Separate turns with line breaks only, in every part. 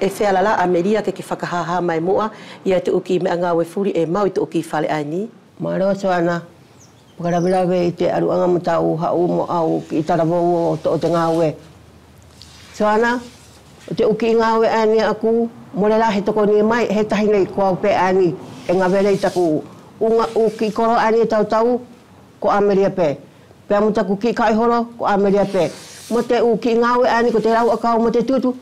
E whea la la a Meria ke ki whakahaha mai moa ia i te uki me a Ngawe Furi e mau i te uki i Fale Aini.
Ma roto ana whakarawerawe i te aru angamata o Hau mo au ki Tarawau o to o te Ngawe. So ana o te uki i Ngawe Aini aku more la he tokoni mai he tahi nei ko au pe Aini e ngawere i taku unga uki koro Aini e tautau ko a Meria pe pea mo taku ki kaihoro ko a Meria pe mo te uki i Ngawe Aini ko te rau a kau mo te tutu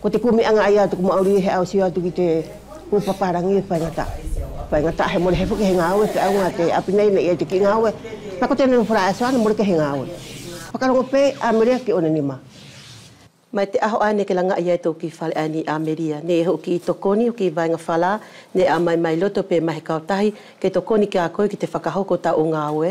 Ko
te kumianga ai
atu ko Maori e he ao tio atu ki te kupaparangi e whainga ta. Whainga ta he morehe whake he nga awe whea unga te api nei nei e te ki nga awe. Na ko tenei whara e soana moreke he nga awe. Whakarongo pe a Merea ki ona ni ma.
Mai te aho ai nei ke langai ai to ki whale ai ni a Merea nei e ho ki i to koni o ki vaenga whala nei a mai mai loto pe mahi kao tahi kei to koni ki a koe ki te whakahoko ta o
nga awe.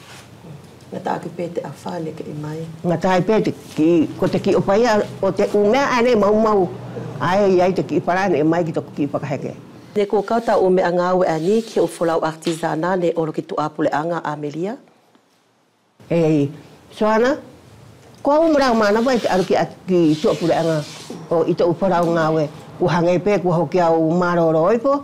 Nga taaki pete a
Fale kei mai.
Nga taaki pete ki ko te kii opaia o te u mea ae nei mau mau ae iai te kii parane e mai ki toku kii whakaheke.
Ne ko kau ta u mea nga we ani ki u folau artizana ne oro ki tu apule a nga Amelia.
Ei, Soana, ko au marau manawa i te aru ki a ki tu apule a nga o i to u folau nga we kua hangei pe kua hoki au u maroro oipo,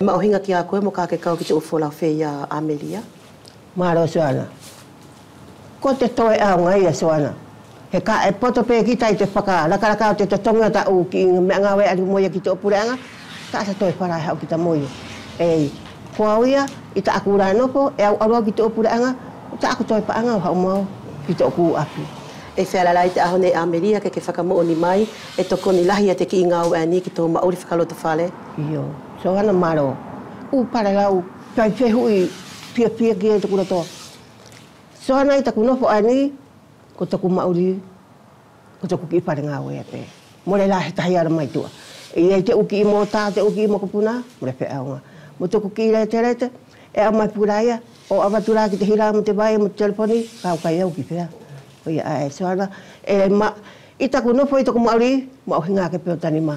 Ma ohinga ki a koe mo ka ake kau ki te ufola whee i a Amelia.
Maro Soana. Ko te toe a nga ia Soana, he ka e poto pe ki tai te whaka rakaraka o te totongi o ta u ki nga mea nga we aru mo ia ki to pureanga, ta ata toe wharae hau ki ta mo ia. Ei, ko au ia, i ta aku ra nopo, e au aru au ki to pureanga, ko ta aku toe paanga o hau mau ki to ku api.
E whea la la i te aho nei Amelia ke ke whakamooni mai, e tokoni lahi e te ki i nga u a ni ki to mauri whakaloto whale,
Io. So hana maro. U pararau kai fehu i pia pia ki toku roto. So hana i taku nofu ani ko toku mauri ko toku ki pare nga we ate. More la he tahi ara mai tua. I ai te uki i mo ta te uki i mokopuna more fe aunga. Mo toku ki re te rete e a mai pura ia o a watu ra ki te hira mo te vai mo te telefoni ka uka iau ki fea. Oia ae so hana e ma i taku nofu i taku mauri ma ohi nga ke peo tani ma.